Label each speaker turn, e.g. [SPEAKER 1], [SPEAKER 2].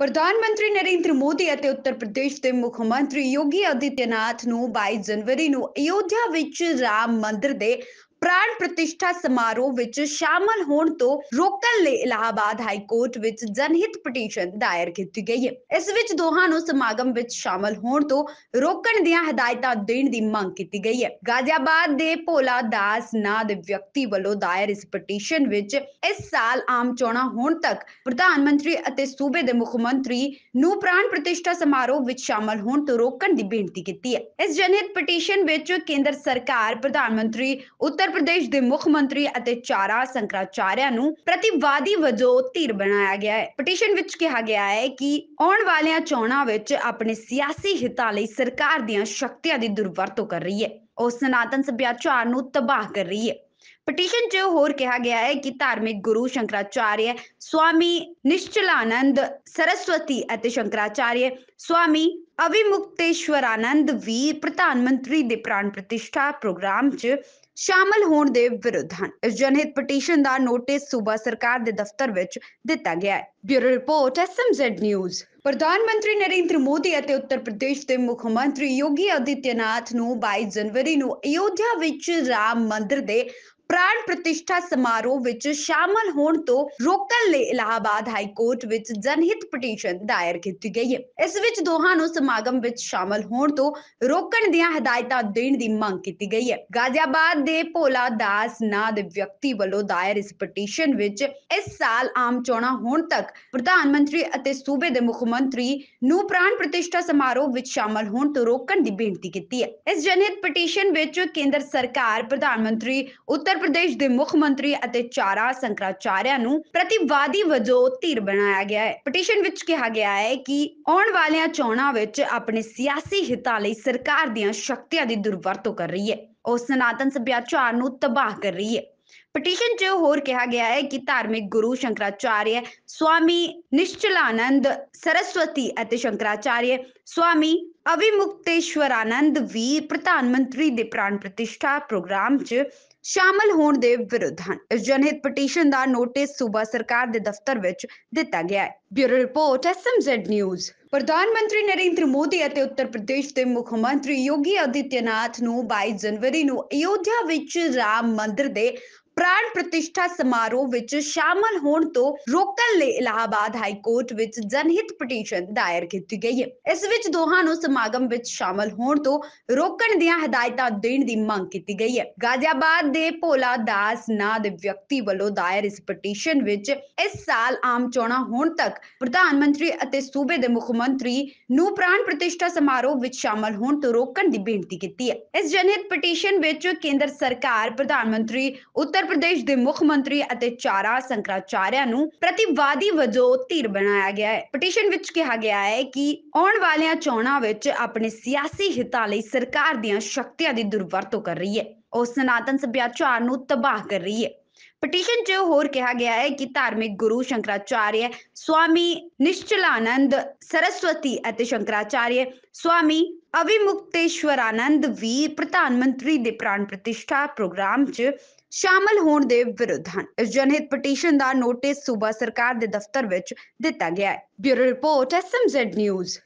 [SPEAKER 1] ਪ੍ਰਧਾਨ ਮੰਤਰੀ ਨਰਿੰਦਰ ਮੋਦੀ ਅਤੇ ਉੱਤਰ ਪ੍ਰਦੇਸ਼ ਦੇ ਮੁੱਖ ਮੰਤਰੀ ਯੋਗੀ ਆਦਿੱਤਿਆਨਾਥ ਨੂੰ 22 ਜਨਵਰੀ ਨੂੰ ਅਯੋਧਿਆ ਵਿੱਚ ਰਾਮ ਮੰਦਿਰ ਦੇ ਪ੍ਰਾਣ ਪ੍ਰਤਿਸ਼ਠਾ ਸਮਾਰੋਹ ਵਿੱਚ ਸ਼ਾਮਲ ਹੋਣ ਤੋਂ ਰੋਕਣ ਲਈ ਇਲਾਹਾਬਾਦ ਹਾਈ ਕੋਰਟ ਵਿੱਚ ਜਨਹਿਤ ਪਟੀਸ਼ਨ ਦਾਇਰ ਕੀਤੀ ਗਈ ਹੈ। ਇਸ ਵਿੱਚ ਦੋਹਾਂ ਨੂੰ ਸਮਾਗਮ ਵਿੱਚ ਸ਼ਾਮਲ ਹੋਣ ਤੋਂ ਰੋਕਣ ਦੀਆਂ ਹਦਾਇਤਾਂ ਦੇਣ ਦੀ ਮੰਗ ਕੀਤੀ ਗਈ ਹੈ। ਗਾਜ਼ੀਆਬਾਦ ਦੇ ਭੋਲਾ ਦਾਸ ਨਾਂ ਦੇ ਵਿਅਕਤੀ ਵੱਲੋਂ ਦਾਇਰ ਇਸ ਪਟੀਸ਼ਨ ਵਿੱਚ ਇਸ ਸਾਲ ਆਮ ਚੋਣਾਂ ਹੋਣ ਤੱਕ ਪ੍ਰਧਾਨ ਮੰਤਰੀ ਅਤੇ ਸੂਬੇ ਦੇ ਮੁੱਖ ਮੰਤਰੀ ਨੂੰ ਪ੍ਰਾਣ ਪ੍ਰਤਿਸ਼ਠਾ ਸਮਾਰੋਹ ਵਿੱਚ ਸ਼ਾਮਲ ਹੋਣ ਤੋਂ ਰੋਕਣ ਦੀ ਬੇਨਤੀ ਕੀਤੀ ਹੈ। ਇਸ ਜਨਹਿਤ ਪਟੀਸ਼ਨ ਵਿੱਚ ਕੇਂਦਰ ਸਰਕਾਰ, ਪ੍ਰਧਾਨ ਮੰਤਰੀ, ਉੱਤਰ ਪ੍ਰਦੇਸ਼ ਦੇ ਮੁੱਖ ਮੰਤਰੀ ਅਤੇ ਚਾਰਾ ਸੰਕਰਾਚਾਰਿਆ ਨੂੰ ਪ੍ਰਤੀਵਾਦੀ ਵਜੋਂ ਧਿਰ ਬਣਾਇਆ ਗਿਆ ਹੈ। ਪਟੀਸ਼ਨ ਵਿੱਚ ਕਿਹਾ ਗਿਆ ਹੈ ਕਿ ਆਉਣ ਵਾਲੀਆਂ ਚੋਣਾਂ ਵਿੱਚ ਆਪਣੇ ਸਿਆਸੀ ਹਿੱਤਾਂ ਲਈ ਸਰਕਾਰ ਦੀਆਂ ਸ਼ਕਤੀਆਂ ਦੀ ਦੁਰਵਰਤੋਂ ਕਰ ਰਹੀ ਹੈ। ਉਹ ਸਨਾਤਨ ਸੱਭਿਆਚਾਰ ਨੂੰ ਤਬਾਹ ਕਰ ਰਹੀ ਹੈ। ਪਟੀਸ਼ਨ 'ਚ ਹੋਰ ਕਿਹਾ ਗਿਆ ਹੈ ਕਿ ਧਾਰਮਿਕ ਗੁਰੂ ਸ਼ੰਕਰਾਚਾਰਿਆ ਸਵਾਮੀ ਨਿਸ਼ਚਲਾਨੰਦ ਸਰਸਵਤੀ ਅਤੇ ਸ਼ੰਕਰਾਚਾਰਿਆ ਸਵਾਮੀ ਅਵਿਮੁਕਤੇਸ਼ਵਰਾਨੰਦ ਵੀ ਪ੍ਰਧਾਨ ਮੰਤਰੀ ਦੇ ਪ੍ਰਾਣ ਪ੍ਰਤਿਸ਼ਠਾ ਪ੍ਰੋਗਰਾਮ 'ਚ ਸ਼ਾਮਲ ਹੋਣ ਦੇ ਵਿਰੁੱਧ ਹਨ। ਇਸ ਜਨਹਿਤ ਪਟੀਸ਼ਨ ਦਾ ਨੋਟਿਸ ਸੂਬਾ ਸਰਕਾਰ ਦੇ ਦਫ਼ਤਰ ਵਿੱਚ ਦਿੱਤਾ ਗਿਆ ਹੈ। Bureau report SMZ news. ਪ੍ਰਧਾਨ ਮੰਤਰੀ ਨਰਿੰਦਰ ਮੋਦੀ ਅਤੇ ਉੱਤਰ ਪ੍ਰਦੇਸ਼ ਦੇ ਮੁੱਖ ਮੰਤਰੀ ਯੋਗੀ ਆਦਿੱਤਿਆਨਾਥ ਨੂੰ 22 ਜਨਵਰੀ ਨੂੰ ਅਯੋਧਿਆ ਵਿੱਚ ਰਾਮ ਮੰਦਿਰ ਦੇ ਪ੍ਰਾਣ ਪ੍ਰਤਿਸ਼ਠਾ ਸਮਾਰੋਹ ਵਿੱਚ ਸ਼ਾਮਲ ਹੋਣ ਤੋਂ ਰੋਕਣ ਲਈ ਇਲਾਹਾਬਾਦ ਹਾਈ ਕੋਰਟ ਵਿੱਚ ਜਨਹਿਤ ਪਟੀਸ਼ਨ ਦਾਇਰ ਕੀਤੀ ਗਈ ਹੈ। ਇਸ ਵਿੱਚ ਦੋਹਾਂ ਨੂੰ ਸਮਾਗਮ ਵਿੱਚ ਸ਼ਾਮਲ ਹੋਣ ਤੋਂ ਰੋਕਣ ਦੀਆਂ ਹਦਾਇਤਾਂ ਦੇਣ ਦੀ ਮੰਗ ਕੀਤੀ ਗਈ ਹੈ। ਗਾਜ਼ੀਆਬਾਦ ਦੇ ਭੋਲਾ ਦਾਸ ਨਾਂ ਦੇ ਵਿਅਕਤੀ ਵੱਲੋਂ ਦਾਇਰ ਇਸ ਪਟੀਸ਼ਨ ਵਿੱਚ ਇਸ ਸਾਲ ਆਮ ਚੋਣਾਂ ਹੋਣ ਤੱਕ ਪ੍ਰਧਾਨ ਮੰਤਰੀ ਅਤੇ ਸੂਬੇ ਦੇ ਮੁੱਖ ਮੰਤਰੀ ਨੂੰ ਪ੍ਰਾਣ ਪ੍ਰਤਿਸ਼ਠਾ ਸਮਾਰੋਹ ਵਿੱਚ ਸ਼ਾਮਲ ਹੋਣ ਤੋਂ ਰੋਕਣ ਦੀ ਬੇਨਤੀ ਕੀਤੀ ਹੈ। ਇਸ ਜਨਹਿਤ ਪਟੀਸ਼ਨ ਵਿੱਚ ਕੇਂਦਰ ਸਰਕਾਰ, ਪ੍ਰਧਾਨ ਮੰਤਰੀ, ਉੱਤਰ ਪ੍ਰਦੇਸ਼ ਦੇ ਮੁੱਖ ਮੰਤਰੀ ਅਤੇ ਚਾਰਾ ਸੰਕਰਾਚਾਰਿਆ ਨੂੰ ਪ੍ਰਤੀਵਾਦੀ ਵਜੋਂ ਧਿਰ ਬਣਾਇਆ ਗਿਆ ਹੈ। ਪਟੀਸ਼ਨ ਵਿੱਚ ਕਿਹਾ ਗਿਆ ਹੈ ਕਿ ਆਉਣ ਵਾਲੀਆਂ ਚੋਣਾਂ ਵਿੱਚ ਆਪਣੇ ਸਿਆਸੀ ਹਿੱਤਾਂ ਲਈ ਸਰਕਾਰ ਦੀਆਂ ਸ਼ਕਤੀਆਂ ਦੀ ਦੁਰਵਰਤੋਂ ਕਰ ਰਹੀ ਹੈ। ਉਹ ਸਨਾਤਨ ਸੱਭਿਆਚਾਰ ਨੂੰ ਤਬਾਹ ਕਰ ਰਹੀ ਹੈ। ਪਟੀਸ਼ਨ 'ਚ ਹੋਰ ਕਿਹਾ ਗਿਆ ਹੈ ਕਿ ਧਾਰਮਿਕ ਗੁਰੂ ਸ਼ੰਕਰਾਚਾਰਿਆ, ਸਵਾਮੀ ਨਿਸ਼ਚਲਾਨੰਦ ਸਰਸਵਤੀ ਅਤੇ ਸ਼ੰਕਰਾਚਾਰਿਆ, ਸਵਾਮੀ ਅਵਿਮੁਕਤੇਸ਼ਵਰਾਨੰਦ ਵੀ ਪ੍ਰਧਾਨ ਮੰਤਰੀ ਦੇ ਪ੍ਰਾਣ ਪ੍ਰਤਿਸ਼ਠਾ ਪ੍ਰੋਗਰਾਮ 'ਚ ਸ਼ਾਮਲ ਹੋਣ ਦੇ ਵਿਰੁੱਧ ਹਨ। ਇਸ ਜਨਹਿਤ ਪਟੀਸ਼ਨ ਦਾ ਨੋਟਿਸ ਸੂਬਾ ਸਰਕਾਰ ਦੇ ਦਫ਼ਤਰ ਵਿੱਚ ਦਿੱਤਾ ਗਿਆ ਹੈ। Bureau report SMZ news. ਪ੍ਰਧਾਨ ਮੰਤਰੀ ਨਰਿੰਦਰ ਮੋਦੀ ਅਤੇ ਉੱਤਰ ਪ੍ਰਦੇਸ਼ ਦੇ ਮੁੱਖ ਮੰਤਰੀ ਯੋਗੀ ਆਦਿੱਤਿਆਨਾਥ ਨੂੰ 22 ਜਨਵਰੀ ਨੂੰ ਅਯੋਧਿਆ ਵਿੱਚ ਰਾਮ ਮੰਦਿਰ ਦੇ ਪ੍ਰਾਣ ਪ੍ਰਤਿਸ਼ਠਾ ਸਮਾਰੋਹ ਵਿੱਚ ਸ਼ਾਮਲ ਹੋਣ ਤੋਂ ਰੋਕਣ ਲਈ ਇਲਾਹਾਬਾਦ ਹਾਈ ਕੋਰਟ ਵਿੱਚ ਜਨਹਿਤ ਪਟੀਸ਼ਨ ਦਾਇਰ ਕੀਤੀ ਗਈ ਹੈ। ਇਸ ਵਿੱਚ ਦੋਹਾਂ ਨੂੰ ਸਮਾਗਮ ਵਿੱਚ ਸ਼ਾਮਲ ਹੋਣ ਤੋਂ ਰੋਕਣ ਦੀਆਂ ਹਦਾਇਤਾਂ ਦੇਣ ਦੀ ਮੰਗ ਕੀਤੀ ਗਈ ਹੈ। ਗਾਜ਼ੀਆਬਾਦ ਦੇ ਭੋਲਾ ਦਾਸ ਨਾਂ ਦੇ ਵਿਅਕਤੀ ਵੱਲੋਂ ਦਾਇਰ ਇਸ ਪਟੀਸ਼ਨ ਵਿੱਚ ਇਸ ਸਾਲ ਆਮ ਚੋਣਾਂ ਹੋਣ ਤੱਕ ਪ੍ਰਧਾਨ ਮੰਤਰੀ ਅਤੇ ਸੂਬੇ ਦੇ ਮੁੱਖ ਮੰਤਰੀ ਨੂੰ ਪ੍ਰਾਣ ਪ੍ਰਤਿਸ਼ਠਾ ਸਮਾਰੋਹ ਵਿੱਚ ਸ਼ਾਮਲ ਹੋਣ ਤੋਂ ਰੋਕਣ ਦੀ ਬੇਨਤੀ ਕੀਤੀ ਹੈ। ਇਸ ਜਨਹਿਤ ਪਟੀਸ਼ਨ ਵਿੱਚ ਕੇਂਦਰ ਸਰਕਾਰ, ਪ੍ਰਧਾਨ ਮੰਤਰੀ, ਉੱਤਰ ਪ੍ਰਦੇਸ਼ ਦੇ ਮੁੱਖ ਮੰਤਰੀ ਅਤੇ ਚਾਰਾ ਸੰਕਰਾਚਾਰਿਆ ਨੂੰ ਪ੍ਰਤੀਵਾਦੀ ਵਜੋਂ ਧਿਰ ਬਣਾਇਆ ਗਿਆ ਹੈ। ਪਟੀਸ਼ਨ ਵਿੱਚ ਕਿਹਾ ਗਿਆ ਹੈ ਕਿ ਆਉਣ ਵਾਲੀਆਂ ਚੋਣਾਂ ਵਿੱਚ ਆਪਣੇ ਸਿਆਸੀ ਹਿੱਤਾਂ ਲਈ ਸਰਕਾਰ ਦੀਆਂ ਸ਼ਕਤੀਆਂ ਦੀ ਦੁਰਵਰਤੋਂ ਕਰ ਰਹੀ ਹੈ। ਉਹ ਸਨਾਤਨ ਸੱਭਿਆਚਾਰ ਨੂੰ ਤਬਾਹ ਕਰ ਰਹੀ ਹੈ। ਪਟੀਸ਼ਨ 'ਚ ਹੋਰ ਕਿਹਾ ਗਿਆ ਹੈ ਕਿ ਧਾਰਮਿਕ ਗੁਰੂ ਸ਼ੰਕਰਾਚਾਰਿਆ, ਸਵਾਮੀ ਨਿਸ਼ਚਲਾਨੰਦ ਸਰਸਵਤੀ ਅਤੇ ਸ਼ੰਕਰਾਚਾਰਿਆ, ਸਵਾਮੀ ਅਵਿਮੁਕਤੇਸ਼ਵਰਾਨੰਦ ਵੀ ਪ੍ਰਧਾਨ ਮੰਤਰੀ ਦੇ ਪ੍ਰਾਣ ਪ੍ਰਤਿਸ਼ਠਾ ਪ੍ਰੋਗਰਾਮ 'ਚ ਸ਼ਾਮਲ ਹੋਣ ਦੇ ਵਿਰੁੱਧ ਹਨ। ਇਸ ਜਨਹਿਤ ਪਟੀਸ਼ਨ ਦਾ ਨੋਟਿਸ ਸੂਬਾ ਸਰਕਾਰ ਦੇ ਦਫ਼ਤਰ ਵਿੱਚ ਦਿੱਤਾ ਗਿਆ ਹੈ। Bureau report SMZ news.